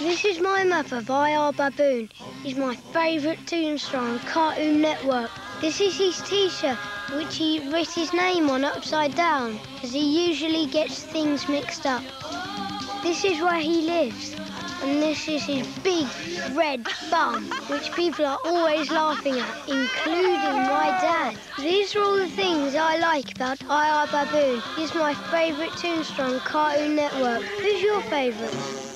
This is my map of IR Baboon. He's my favourite Toonstruck Cartoon Network. This is his t-shirt, which he writes his name on upside down, as he usually gets things mixed up. This is where he lives, and this is his big red bum, which people are always laughing at, including my dad. These are all the things I like about IR Baboon. He's my favourite Toonstrong Cartoon Network. Who's your favourite?